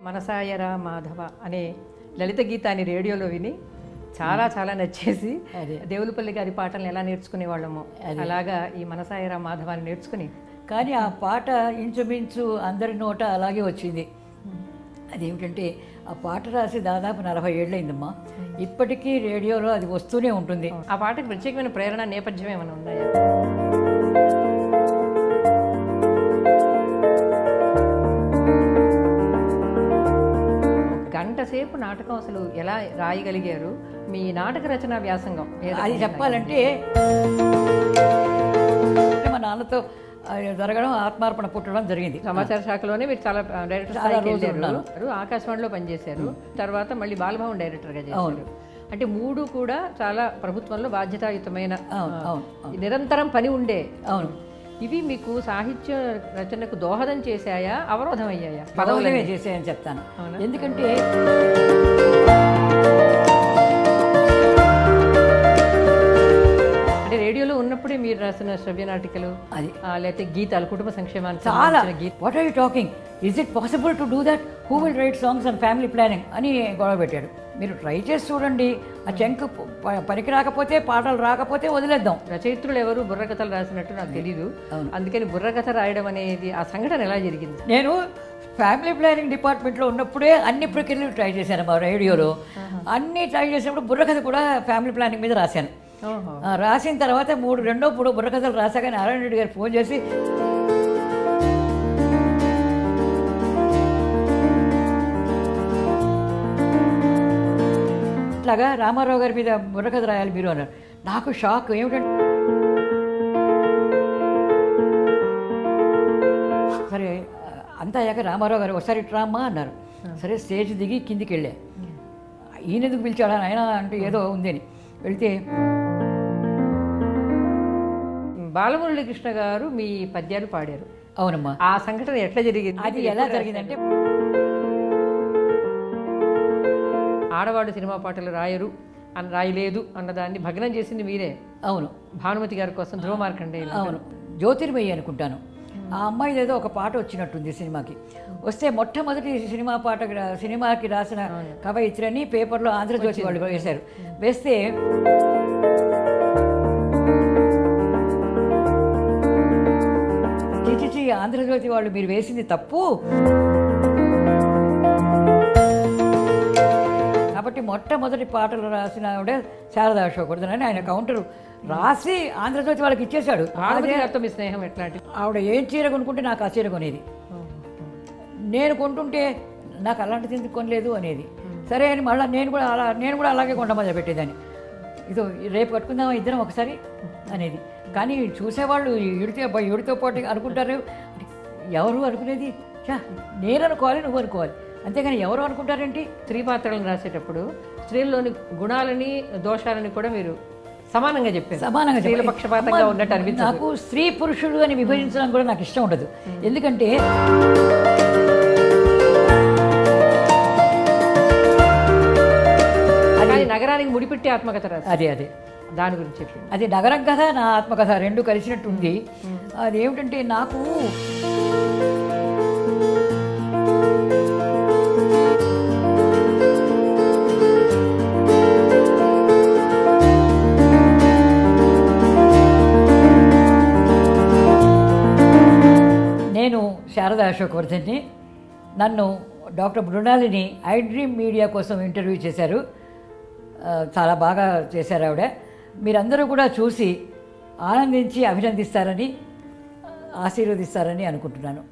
మనసాయరా మాధవ అనే లలిత గీతాన్ని రేడియోలో విని చాలా చాలా నచ్చేసి అదే. దేవులపల్లి గారి పాటలను ఎలా నేర్చుకునేవాళ్ళము అలాగా ఈ మనసాయరా మాధవాన్ని నేర్చుకుని. కానీ ఆ పాట ఇంచుమించు అందరి నోట అలాగే వచ్చింది. అదేమిటంటే ఆ పాట రాసి దాదాపు నలభై ఏళ్ళైందమ్మా ఇప్పటికీ రేడియోలో అది వస్తూనే ఉంటుంది. ఆ పాటకు ప్రత్యేకమైన ప్రేరణ నేపథ్యం ఏమైనా ఉన్నాయా? గంట సేపు నాటకం అసలు ఎలా రాయగలిగారు? మీ నాటక రచన వ్యాసంగం అది చెప్పాలంటే మా నాన్నతో జరగడం ఆత్మార్పణ పుట్టడం జరిగింది. సమాచార శాఖలోనే మీరు చాలా డైరెక్టర్. ఆకాశవాణిలో పనిచేశారు. తర్వాత మళ్ళీ బాలభవన్ డైరెక్టర్గా చేశారు. అంటే మూడు కూడా చాలా ప్రభుత్వంలో బాధ్యతాయుతమైన నిరంతరం పని ఉండే అవును. ఇవి మీకు సాహిత్య రచనకు దోహదం చేశాయా? అవరోధం అయ్యాయా పదవులమే చేసాయని చెప్తాను. ఎందుకంటే శ్రవ్య నాటికలు అది లేకపోతే గీతాలు కుటుంబ సంక్షేమానికి చాలా. What are you talking is it possible to do that who will write songs and family planning అని గొడవ పెట్టాడు. మీరు ట్రై చేసి చూడండి. ఆ చెంకు పనికి రాకపోతే పాటలు రాకపోతే వదిలేద్దాం. రచయిత్రులు ఎవరు బుర్రకథలు రాసినట్టు నాకు తెలీదు. అవును. అందుకని బుర్రకథ రాయడం అనేది ఆ సంఘటన ఎలా జరిగింది? నేను ఫ్యామిలీ ప్లానింగ్ డిపార్ట్మెంట్లో ఉన్నప్పుడే అన్ని ప్రక్రియలు ట్రై చేశాను మా రేడియోలో అన్ని ట్రై చేసినప్పుడు బుర్రకథ కూడా ఫ్యామిలీ ప్లానింగ్ మీద రాశాను. రాసిన తర్వాత మూడు రెండో మూడో బుర్రకథలు రాశాక నారాయణ రెడ్డి గారు ఫోన్ చేసి ఇట్లాగా రామారావు గారి మీద బుర్రకథ రాయాలి మీరు అన్నారు. నాకు షాక్ ఏమిటంటే సరే అంతా అయ్యాక రామారావు గారు ఒకసారి ఇటు రామ్మా అన్నారు. సరే స్టేజ్ దిగి కిందికి వెళ్ళా. ఈయన ఎందుకు పిలిచాడా? ఆయన అంటే ఏదో ఉందని. వెళ్తే బాలమురళీ కృష్ణ గారు మీ పద్యాలు పాడారు. అవునమ్మా. ఆ సంఘటన ఎట్లా జరిగింది? అది ఎలా జరిగిందంటే ఆడవాడు సినిమా పాటలు రాయరు అని రాయలేదు అన్నదాన్ని భగ్నం చేసింది మీరే. అవును. భానుమతి గారి కోసం ధ్రువ మార్కండేయులు అవును. జ్యోతిర్మయ్యి అనుకుంటాను. ఆ అమ్మాయిది ఏదో ఒక పాట వచ్చినట్టుంది సినిమాకి. వస్తే మొట్టమొదటి సినిమా పాట సినిమాకి రాసిన కవయిత్రని పేపర్లో ఆంధ్రజ్యోతి వాళ్ళు వేశారు. వేస్తే చిచిచి ఆంధ్రజ్యోతి వాళ్ళు మీరు వేసింది తప్పు. మొట్టమొదటి పాటలు రాసిన ఆవిడ శారదా అశోకవర్ధన్ అని ఆయన కౌంటర్ రాసి ఆంధ్రజ్యోతి వాళ్ళకి ఇచ్చేశాడు. మీ స్నేహం ఎట్లాంటి? ఆవిడ ఏం చీర కొనుక్కుంటే నాకు ఆ చీర కొనేది. నేను కొంటుంటే నాకు అలాంటిది ఎందుకు కొనలేదు అనేది. సరే అని మళ్ళీ నేను కూడా అలా నేను కూడా అలాగే కొండ మొదలు పెట్టేదాన్ని. ఇదో రేపు కట్టుకుందామా ఇద్దరం ఒకసారి అనేది. కానీ చూసేవాళ్ళు అబ్బాయి ఈడితో పాటు అనుకుంటారు. ఎవరు అనుకునేది? చా నేను అనుకోవాలి నువ్వు అనుకోవాలి. అంతేగాని ఎవరు అనుకుంటారేంటి? స్త్రీ పాత్రలను రాసేటప్పుడు స్త్రీల్లోని గుణాలని దోషాలని కూడా మీరు సమానంగా చెప్పారు. సమానంగా స్త్రీల. పక్షపాతంగా ఉన్నట్టు అనిపించదు. నాకు స్త్రీ పురుషుడు అని విభజించడం కూడా నాకు ఇష్టం ఉండదు. ఎందుకంటే నగరానికి ముడిపెట్టి ఆత్మకథ అదే అదే. దాని గురించి చెప్పండి. అది నగరం కథ నా ఆత్మకథ రెండు కలిసినట్టు ఉంది అది ఏమిటంటే నాకు నేను శారదా అశోకవర్ధన్ని నన్ను doctor Mrunalini I dream media కోసం ఇంటర్వ్యూ చేశారు. చాలా బాగా చేశారు ఆవిడ. మీరందరూ కూడా చూసి ఆనందించి అభినందిస్తారని ఆశీర్వదిస్తారని అనుకుంటున్నాను.